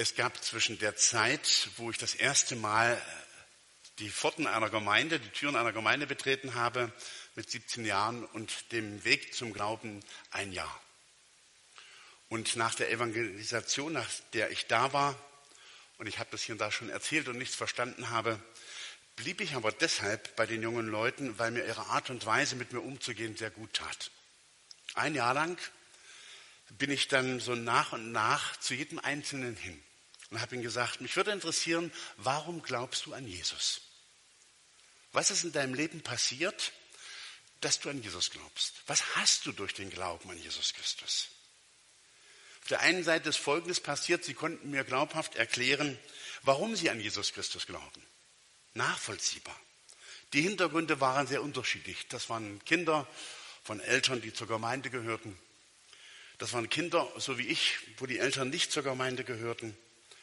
Es gab zwischen der Zeit, wo ich das erste Mal die Pforten einer Gemeinde, die Türen einer Gemeinde betreten habe, mit 17 Jahren und dem Weg zum Glauben ein Jahr. Und nach der Evangelisation, nach der ich da war, und ich habe das hier und da schon erzählt und nichts verstanden habe, blieb ich aber deshalb bei den jungen Leuten, weil mir ihre Art und Weise, mit mir umzugehen, sehr gut tat. Ein Jahr lang bin ich dann so nach und nach zu jedem Einzelnen hin und habe ihm gesagt, mich würde interessieren, warum glaubst du an Jesus? Was ist in deinem Leben passiert, dass du an Jesus glaubst? Was hast du durch den Glauben an Jesus Christus? Auf der einen Seite ist Folgendes passiert, sie konnten mir glaubhaft erklären, warum sie an Jesus Christus glauben. Nachvollziehbar. Die Hintergründe waren sehr unterschiedlich. Das waren Kinder von Eltern, die zur Gemeinde gehörten. Das waren Kinder, so wie ich, wo die Eltern nicht zur Gemeinde gehörten.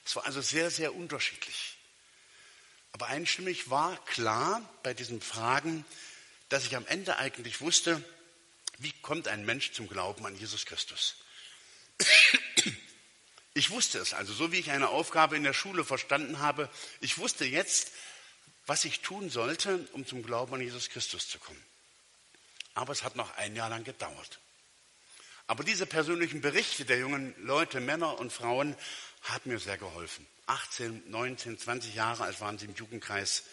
Es war also sehr, sehr unterschiedlich. Aber einstimmig war klar bei diesen Fragen, dass ich am Ende eigentlich wusste, wie kommt ein Mensch zum Glauben an Jesus Christus? Ich wusste es also, so wie ich eine Aufgabe in der Schule verstanden habe. Ich wusste jetzt, was ich tun sollte, um zum Glauben an Jesus Christus zu kommen. Aber es hat noch ein Jahr lang gedauert. Aber diese persönlichen Berichte der jungen Leute, Männer und Frauen, haben mir sehr geholfen. 18, 19, 20 Jahre alt waren sie im Jugendkreis.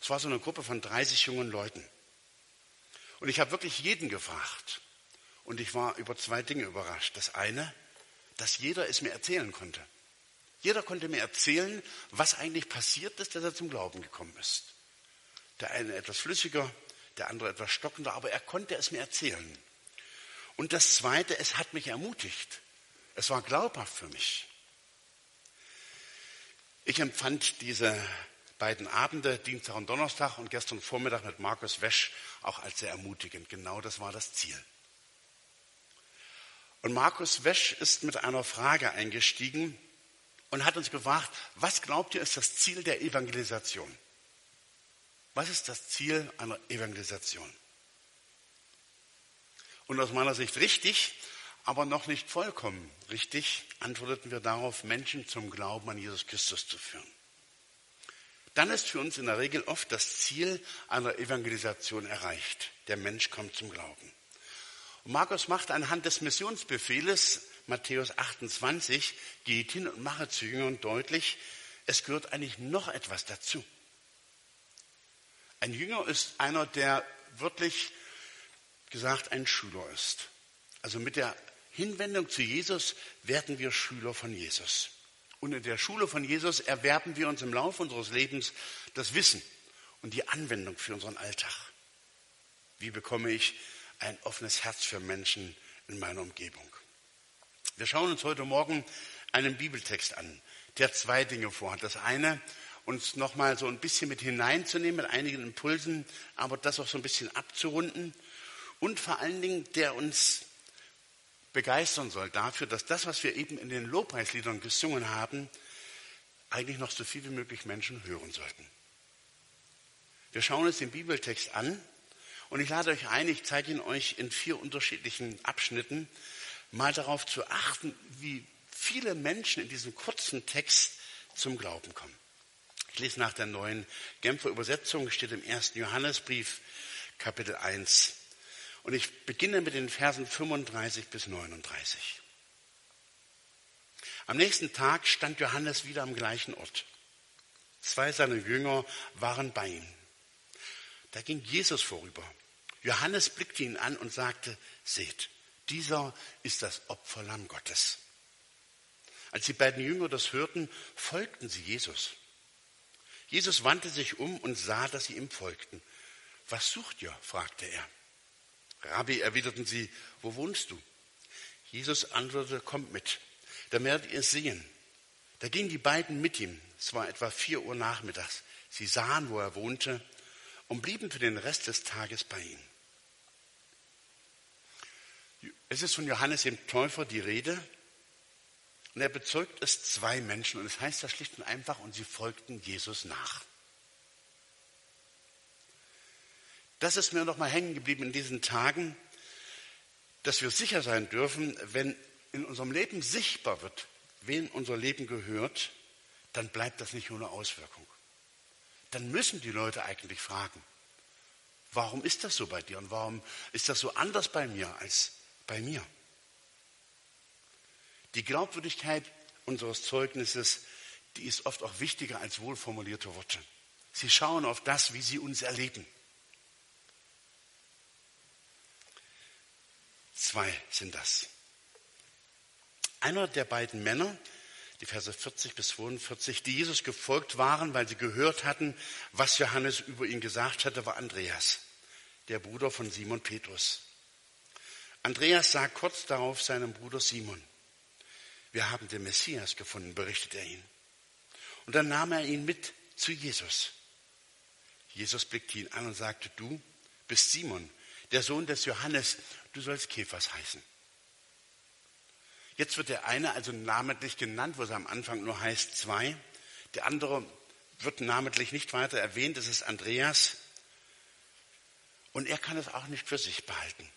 Es war so eine Gruppe von 30 jungen Leuten. Und ich habe wirklich jeden gefragt. Und ich war über zwei Dinge überrascht. Das eine, dass jeder es mir erzählen konnte. Jeder konnte mir erzählen, was eigentlich passiert ist, dass er zum Glauben gekommen ist. Der eine etwas flüssiger, der andere etwas stockender, aber er konnte es mir erzählen. Und das Zweite, es hat mich ermutigt. Es war glaubhaft für mich. Ich empfand diese beiden Abende, Dienstag und Donnerstag und gestern Vormittag mit Markus Wesch auch als sehr ermutigend. Genau das war das Ziel. Und Markus Wesch ist mit einer Frage eingestiegen und hat uns gefragt, was glaubt ihr ist das Ziel der Evangelisation? Was ist das Ziel einer Evangelisation? Und aus meiner Sicht richtig, aber noch nicht vollkommen richtig, antworteten wir darauf, Menschen zum Glauben an Jesus Christus zu führen. Dann ist für uns in der Regel oft das Ziel einer Evangelisation erreicht. Der Mensch kommt zum Glauben. Und Markus macht anhand des Missionsbefehles, Matthäus 28, geht hin und mache zu Jüngern deutlich, es gehört eigentlich noch etwas dazu. Ein Jünger ist einer, der wirklich gesagt ein Schüler ist. Also mit der Hinwendung zu Jesus werden wir Schüler von Jesus. Und in der Schule von Jesus erwerben wir uns im Laufe unseres Lebens das Wissen und die Anwendung für unseren Alltag. Wie bekomme ich ein offenes Herz für Menschen in meiner Umgebung. Wir schauen uns heute Morgen einen Bibeltext an, der zwei Dinge vorhat. Das eine, uns nochmal so ein bisschen mit hineinzunehmen, mit einigen Impulsen, aber das auch so ein bisschen abzurunden. Und vor allen Dingen, der uns begeistern soll dafür, dass das, was wir eben in den Lobpreisliedern gesungen haben, eigentlich noch so viel wie möglich Menschen hören sollten. Wir schauen uns den Bibeltext an und ich lade euch ein, ich zeige ihn euch in vier unterschiedlichen Abschnitten, mal darauf zu achten, wie viele Menschen in diesem kurzen Text zum Glauben kommen. Ich lese nach der neuen Genfer Übersetzung, steht im ersten Johannesbrief, Kapitel 1. Und ich beginne mit den Versen 35 bis 39. Am nächsten Tag stand Johannes wieder am gleichen Ort. Zwei seiner Jünger waren bei ihm. Da ging Jesus vorüber. Johannes blickte ihn an und sagte, seht, dieser ist das Opferlamm Gottes. Als die beiden Jünger das hörten, folgten sie Jesus. Jesus wandte sich um und sah, dass sie ihm folgten. Was sucht ihr? fragte er. Rabbi, erwiderten sie, wo wohnst du? Jesus antwortete, kommt mit, dann werdet ihr es sehen. Da gingen die beiden mit ihm. Es war etwa vier Uhr nachmittags. Sie sahen, wo er wohnte und blieben für den Rest des Tages bei ihm. Es ist von Johannes dem Täufer die Rede. Und er bezeugt es zwei Menschen. Und es heißt da schlicht und einfach, und sie folgten Jesus nach. Das ist mir noch mal hängen geblieben in diesen Tagen, dass wir sicher sein dürfen, wenn in unserem Leben sichtbar wird, wem unser Leben gehört, dann bleibt das nicht ohne Auswirkung. Dann müssen die Leute eigentlich fragen, warum ist das so bei dir und warum ist das so anders bei mir als bei mir? Die Glaubwürdigkeit unseres Zeugnisses, die ist oft auch wichtiger als wohlformulierte Worte. Sie schauen auf das, wie sie uns erleben. Zwei sind das. Einer der beiden Männer, die Verse 40 bis 42, die Jesus gefolgt waren, weil sie gehört hatten, was Johannes über ihn gesagt hatte, war Andreas, der Bruder von Simon Petrus. Andreas sah kurz darauf seinem Bruder Simon, wir haben den Messias gefunden, berichtet er ihn. Und dann nahm er ihn mit zu Jesus. Jesus blickte ihn an und sagte, du bist Simon, der Sohn des Johannes, du sollst Käfers heißen. Jetzt wird der eine also namentlich genannt, wo es am Anfang nur heißt zwei. Der andere wird namentlich nicht weiter erwähnt, das ist Andreas. Und er kann es auch nicht für sich behalten.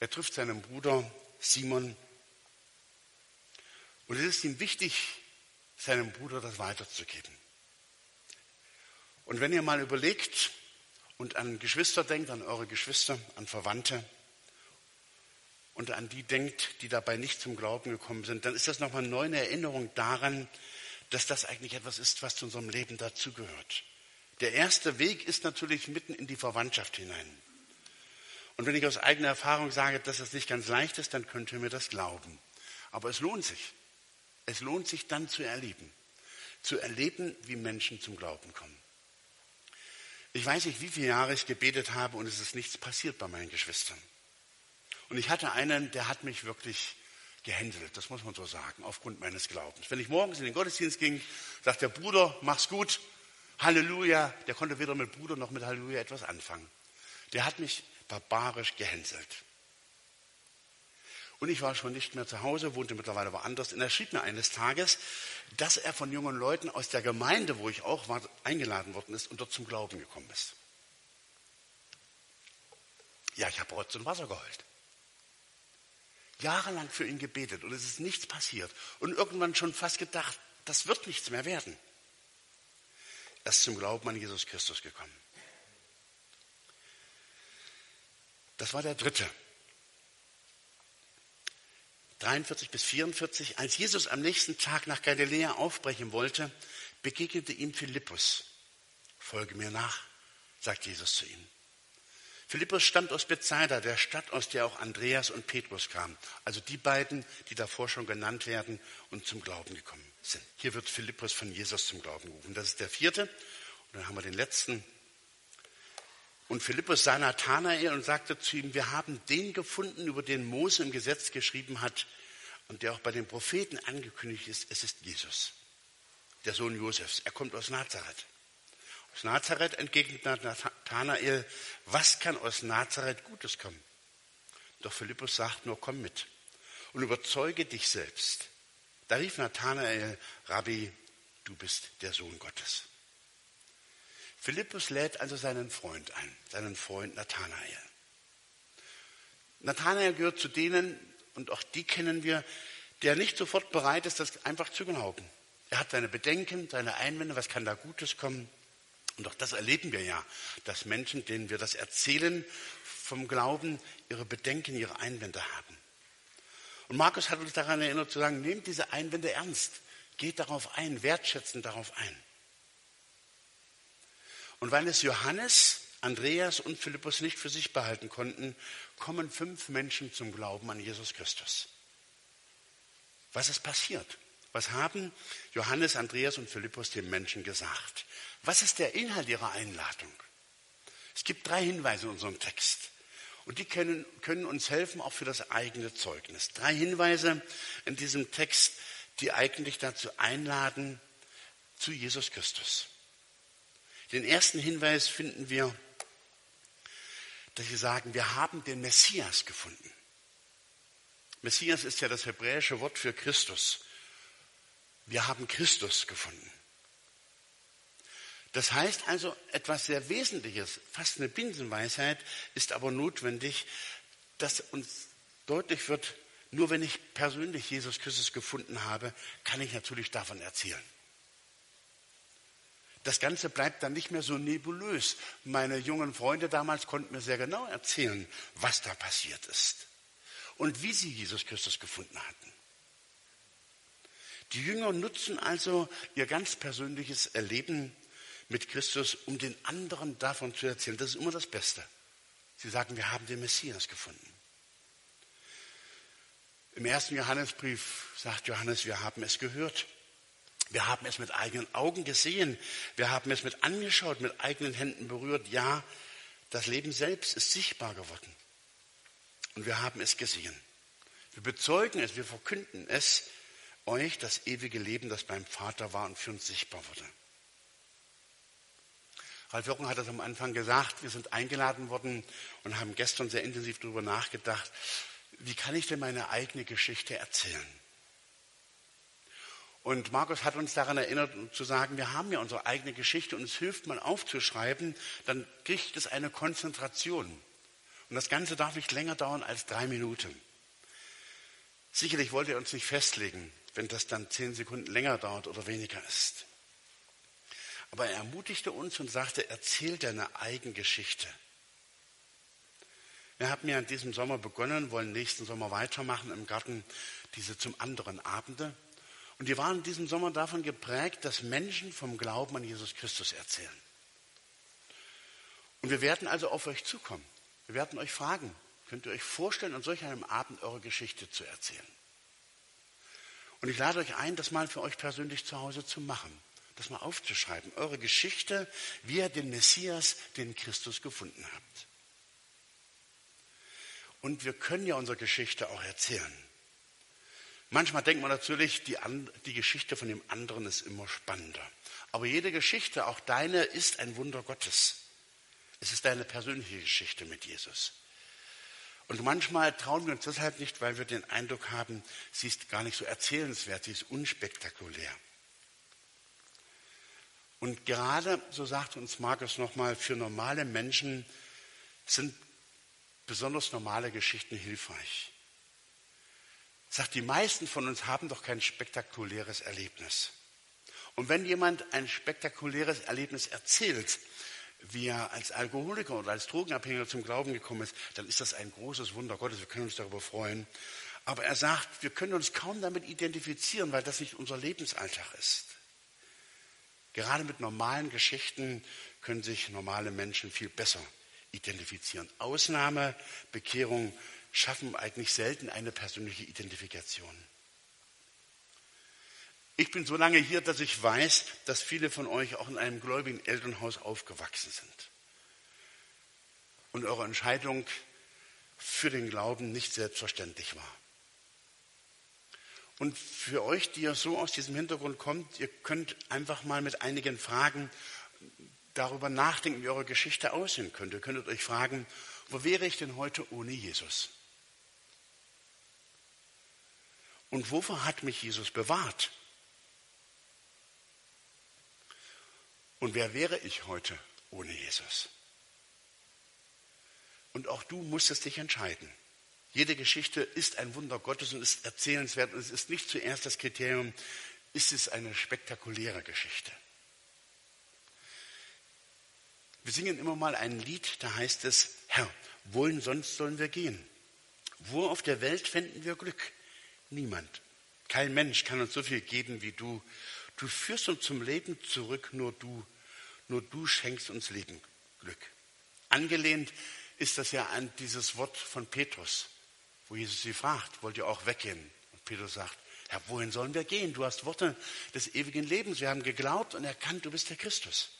Er trifft seinen Bruder Simon und es ist ihm wichtig, seinem Bruder das weiterzugeben. Und wenn ihr mal überlegt und an Geschwister denkt, an eure Geschwister, an Verwandte, und an die denkt, die dabei nicht zum Glauben gekommen sind, dann ist das nochmal eine Erinnerung daran, dass das eigentlich etwas ist, was zu unserem Leben dazugehört. Der erste Weg ist natürlich mitten in die Verwandtschaft hinein. Und wenn ich aus eigener Erfahrung sage, dass das nicht ganz leicht ist, dann könnt ihr mir das glauben. Aber es lohnt sich. Es lohnt sich dann zu erleben. Zu erleben, wie Menschen zum Glauben kommen. Ich weiß nicht, wie viele Jahre ich gebetet habe und es ist nichts passiert bei meinen Geschwistern. Und ich hatte einen, der hat mich wirklich gehänselt, das muss man so sagen, aufgrund meines Glaubens. Wenn ich morgens in den Gottesdienst ging, sagt der Bruder, mach's gut, Halleluja. Der konnte weder mit Bruder noch mit Halleluja etwas anfangen. Der hat mich barbarisch gehänselt. Und ich war schon nicht mehr zu Hause, wohnte mittlerweile woanders. Und er schrieb mir eines Tages, dass er von jungen Leuten aus der Gemeinde, wo ich auch war, eingeladen worden ist und dort zum Glauben gekommen ist. Ja, ich habe Rotz und Wasser geheult jahrelang für ihn gebetet und es ist nichts passiert. Und irgendwann schon fast gedacht, das wird nichts mehr werden. Er ist zum Glauben an Jesus Christus gekommen. Das war der dritte. 43 bis 44. Als Jesus am nächsten Tag nach Galiläa aufbrechen wollte, begegnete ihm Philippus. Folge mir nach, sagt Jesus zu ihm. Philippus stammt aus Bethsaida, der Stadt, aus der auch Andreas und Petrus kamen. Also die beiden, die davor schon genannt werden und zum Glauben gekommen sind. Hier wird Philippus von Jesus zum Glauben gerufen. Das ist der vierte. Und dann haben wir den letzten. Und Philippus sah Nathanael und sagte zu ihm, wir haben den gefunden, über den Mose im Gesetz geschrieben hat und der auch bei den Propheten angekündigt ist, es ist Jesus, der Sohn Josefs. Er kommt aus Nazareth. Aus Nazareth entgegnet Nathanael, was kann aus Nazareth Gutes kommen? Doch Philippus sagt nur, komm mit und überzeuge dich selbst. Da rief Nathanael, Rabbi, du bist der Sohn Gottes. Philippus lädt also seinen Freund ein, seinen Freund Nathanael. Nathanael gehört zu denen, und auch die kennen wir, der nicht sofort bereit ist, das einfach zu glauben. Er hat seine Bedenken, seine Einwände, was kann da Gutes kommen? Und auch das erleben wir ja, dass Menschen, denen wir das erzählen vom Glauben, ihre Bedenken, ihre Einwände haben. Und Markus hat uns daran erinnert zu sagen, nehmt diese Einwände ernst, geht darauf ein, wertschätzend darauf ein. Und weil es Johannes, Andreas und Philippus nicht für sich behalten konnten, kommen fünf Menschen zum Glauben an Jesus Christus. Was ist passiert? Was haben Johannes, Andreas und Philippus den Menschen gesagt? Was ist der Inhalt ihrer Einladung? Es gibt drei Hinweise in unserem Text. Und die können, können uns helfen, auch für das eigene Zeugnis. Drei Hinweise in diesem Text, die eigentlich dazu einladen, zu Jesus Christus. Den ersten Hinweis finden wir, dass sie sagen, wir haben den Messias gefunden. Messias ist ja das hebräische Wort für Christus. Wir haben Christus gefunden. Das heißt also, etwas sehr Wesentliches, fast eine Binsenweisheit, ist aber notwendig, dass uns deutlich wird, Nur wenn ich persönlich Jesus Christus gefunden habe, kann ich natürlich davon erzählen. Das Ganze bleibt dann nicht mehr so nebulös. Meine jungen Freunde damals konnten mir sehr genau erzählen, was da passiert ist und wie sie Jesus Christus gefunden hatten. Die Jünger nutzen also ihr ganz persönliches Erleben mit Christus, um den anderen davon zu erzählen. Das ist immer das Beste. Sie sagen, wir haben den Messias gefunden. Im ersten Johannesbrief sagt Johannes, wir haben es gehört. Wir haben es mit eigenen Augen gesehen. Wir haben es mit angeschaut, mit eigenen Händen berührt. Ja, das Leben selbst ist sichtbar geworden. Und wir haben es gesehen. Wir bezeugen es, wir verkünden es euch, das ewige Leben, das beim Vater war und für uns sichtbar wurde. Ralf Jochen hat das am Anfang gesagt, wir sind eingeladen worden und haben gestern sehr intensiv darüber nachgedacht, wie kann ich denn meine eigene Geschichte erzählen? Und Markus hat uns daran erinnert, zu sagen, wir haben ja unsere eigene Geschichte und es hilft mal aufzuschreiben, dann kriegt es eine Konzentration. Und das Ganze darf nicht länger dauern als drei Minuten. Sicherlich wollt ihr uns nicht festlegen, wenn das dann zehn Sekunden länger dauert oder weniger ist. Aber er ermutigte uns und sagte, erzähl deine eigene Geschichte. Wir haben ja in diesem Sommer begonnen, wollen nächsten Sommer weitermachen im Garten diese zum anderen Abende. Und die waren in diesem Sommer davon geprägt, dass Menschen vom Glauben an Jesus Christus erzählen. Und wir werden also auf euch zukommen. Wir werden euch fragen, könnt ihr euch vorstellen, an solch einem Abend eure Geschichte zu erzählen? Und ich lade euch ein, das mal für euch persönlich zu Hause zu machen, das mal aufzuschreiben, eure Geschichte, wie ihr den Messias, den Christus gefunden habt. Und wir können ja unsere Geschichte auch erzählen. Manchmal denkt man natürlich, die, die Geschichte von dem anderen ist immer spannender. Aber jede Geschichte, auch deine, ist ein Wunder Gottes. Es ist deine persönliche Geschichte mit Jesus. Und manchmal trauen wir uns deshalb nicht, weil wir den Eindruck haben, sie ist gar nicht so erzählenswert, sie ist unspektakulär. Und gerade, so sagt uns Markus nochmal, für normale Menschen sind besonders normale Geschichten hilfreich sagt, die meisten von uns haben doch kein spektakuläres Erlebnis. Und wenn jemand ein spektakuläres Erlebnis erzählt, wie er als Alkoholiker oder als Drogenabhängiger zum Glauben gekommen ist, dann ist das ein großes Wunder Gottes. Wir können uns darüber freuen. Aber er sagt, wir können uns kaum damit identifizieren, weil das nicht unser Lebensalltag ist. Gerade mit normalen Geschichten können sich normale Menschen viel besser identifizieren. Ausnahme, Bekehrung schaffen eigentlich selten eine persönliche Identifikation. Ich bin so lange hier, dass ich weiß, dass viele von euch auch in einem gläubigen Elternhaus aufgewachsen sind. Und eure Entscheidung für den Glauben nicht selbstverständlich war. Und für euch, die ihr so aus diesem Hintergrund kommt, ihr könnt einfach mal mit einigen Fragen darüber nachdenken, wie eure Geschichte aussehen könnte. Ihr könntet euch fragen, wo wäre ich denn heute ohne Jesus? Und wovor hat mich Jesus bewahrt? Und wer wäre ich heute ohne Jesus? Und auch du musstest dich entscheiden. Jede Geschichte ist ein Wunder Gottes und ist erzählenswert. Und es ist nicht zuerst das Kriterium, ist es eine spektakuläre Geschichte. Wir singen immer mal ein Lied, da heißt es, Herr, wohin sonst sollen wir gehen? Wo auf der Welt finden wir Glück? Niemand. Kein Mensch kann uns so viel geben wie du. Du führst uns zum Leben zurück, nur du. Nur du schenkst uns Leben, Glück. Angelehnt ist das ja an dieses Wort von Petrus, wo Jesus sie fragt, wollt ihr auch weggehen? Und Petrus sagt, Herr, wohin sollen wir gehen? Du hast Worte des ewigen Lebens. Wir haben geglaubt und erkannt, du bist der Christus.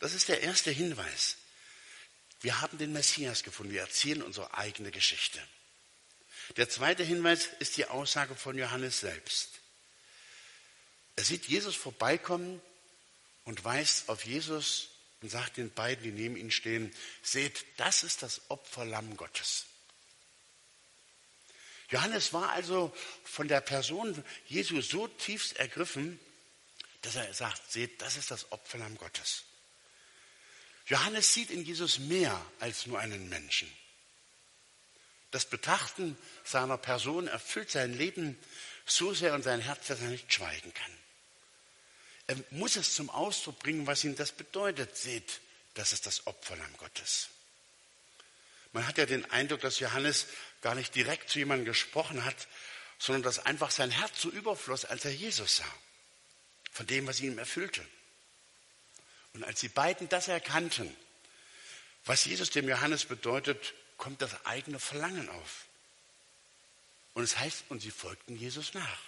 Das ist der erste Hinweis. Wir haben den Messias gefunden. Wir erzählen unsere eigene Geschichte. Der zweite Hinweis ist die Aussage von Johannes selbst. Er sieht Jesus vorbeikommen und weist auf Jesus und sagt den beiden, die neben ihm stehen, seht, das ist das Opferlamm Gottes. Johannes war also von der Person Jesu so tiefst ergriffen, dass er sagt, seht, das ist das Opferlamm Gottes. Johannes sieht in Jesus mehr als nur einen Menschen. Das Betrachten seiner Person erfüllt sein Leben so sehr und sein Herz, dass er nicht schweigen kann. Er muss es zum Ausdruck bringen, was ihm das bedeutet. Seht, das ist das Opferlamm Gottes. Man hat ja den Eindruck, dass Johannes gar nicht direkt zu jemandem gesprochen hat, sondern dass einfach sein Herz so überfloss, als er Jesus sah, von dem, was ihn erfüllte. Und als die beiden das erkannten, was Jesus dem Johannes bedeutet, kommt das eigene Verlangen auf. Und es heißt, und sie folgten Jesus nach.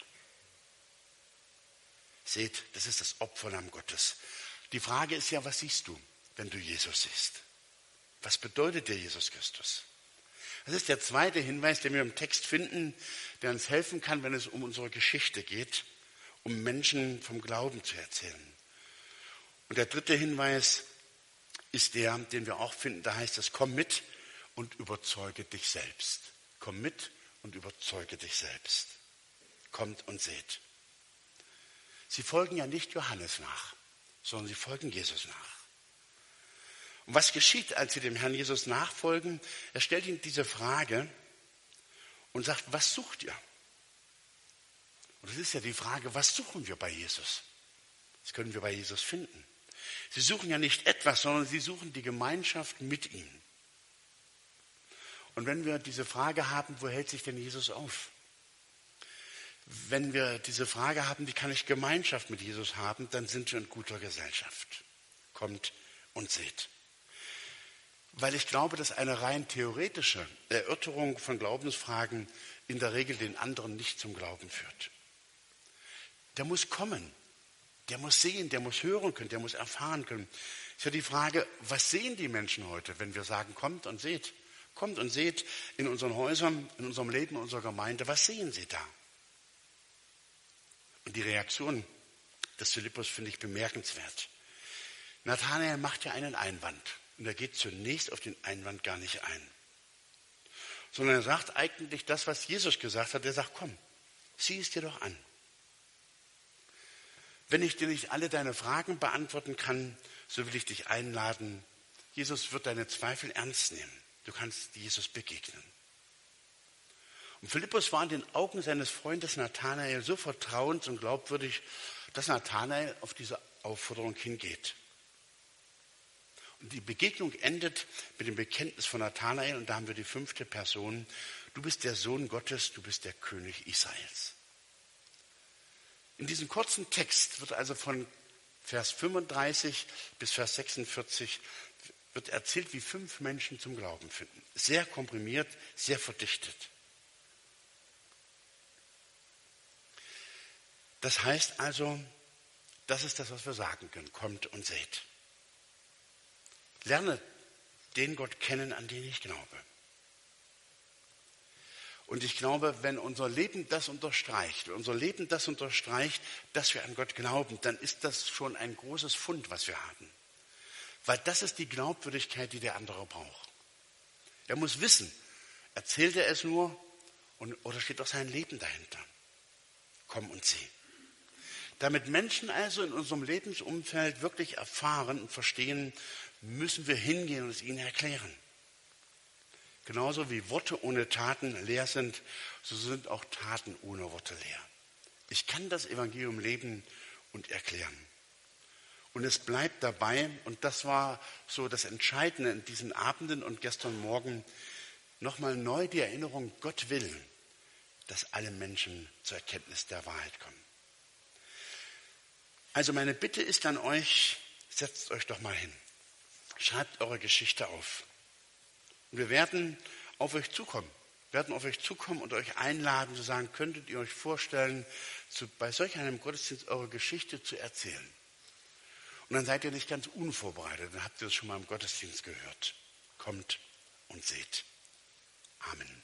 Seht, das ist das Opferlamm Gottes. Die Frage ist ja, was siehst du, wenn du Jesus siehst? Was bedeutet dir Jesus Christus? Das ist der zweite Hinweis, den wir im Text finden, der uns helfen kann, wenn es um unsere Geschichte geht, um Menschen vom Glauben zu erzählen. Und der dritte Hinweis ist der, den wir auch finden, da heißt es, komm mit und überzeuge dich selbst. Komm mit und überzeuge dich selbst. Kommt und seht. Sie folgen ja nicht Johannes nach, sondern sie folgen Jesus nach. Und was geschieht, als sie dem Herrn Jesus nachfolgen? Er stellt ihnen diese Frage und sagt, was sucht ihr? Und das ist ja die Frage, was suchen wir bei Jesus? Das können wir bei Jesus finden. Sie suchen ja nicht etwas, sondern sie suchen die Gemeinschaft mit ihm. Und wenn wir diese Frage haben, wo hält sich denn Jesus auf? Wenn wir diese Frage haben, wie kann ich Gemeinschaft mit Jesus haben, dann sind wir in guter Gesellschaft. Kommt und seht weil ich glaube, dass eine rein theoretische Erörterung von Glaubensfragen in der Regel den anderen nicht zum Glauben führt. Der muss kommen, der muss sehen, der muss hören können, der muss erfahren können. Ist ja die Frage, was sehen die Menschen heute, wenn wir sagen, kommt und seht, kommt und seht in unseren Häusern, in unserem Leben, in unserer Gemeinde, was sehen sie da? Und die Reaktion des Philippus finde ich bemerkenswert. Nathanael macht ja einen Einwand. Und er geht zunächst auf den Einwand gar nicht ein. Sondern er sagt eigentlich das, was Jesus gesagt hat. Er sagt, komm, sieh es dir doch an. Wenn ich dir nicht alle deine Fragen beantworten kann, so will ich dich einladen. Jesus wird deine Zweifel ernst nehmen. Du kannst Jesus begegnen. Und Philippus war in den Augen seines Freundes Nathanael so vertrauend und glaubwürdig, dass Nathanael auf diese Aufforderung hingeht. Und die Begegnung endet mit dem Bekenntnis von Nathanael und da haben wir die fünfte Person. Du bist der Sohn Gottes, du bist der König Israels. In diesem kurzen Text wird also von Vers 35 bis Vers 46 wird erzählt, wie fünf Menschen zum Glauben finden. Sehr komprimiert, sehr verdichtet. Das heißt also, das ist das, was wir sagen können. Kommt und seht. Lerne den Gott kennen, an den ich glaube. Und ich glaube, wenn unser Leben das unterstreicht, wenn unser Leben das unterstreicht, dass wir an Gott glauben, dann ist das schon ein großes Fund, was wir haben. Weil das ist die Glaubwürdigkeit, die der andere braucht. Er muss wissen, erzählt er es nur und, oder steht auch sein Leben dahinter. Komm und sieh. Damit Menschen also in unserem Lebensumfeld wirklich erfahren und verstehen, müssen wir hingehen und es ihnen erklären. Genauso wie Worte ohne Taten leer sind, so sind auch Taten ohne Worte leer. Ich kann das Evangelium leben und erklären. Und es bleibt dabei, und das war so das Entscheidende in diesen Abenden und gestern Morgen, nochmal neu die Erinnerung, Gott will, dass alle Menschen zur Erkenntnis der Wahrheit kommen. Also meine Bitte ist an euch, setzt euch doch mal hin. Schreibt eure Geschichte auf. Und wir werden auf euch zukommen. Werden auf euch zukommen und euch einladen, zu sagen, könntet ihr euch vorstellen, zu, bei solch einem Gottesdienst eure Geschichte zu erzählen. Und dann seid ihr nicht ganz unvorbereitet, dann habt ihr es schon mal im Gottesdienst gehört. Kommt und seht. Amen.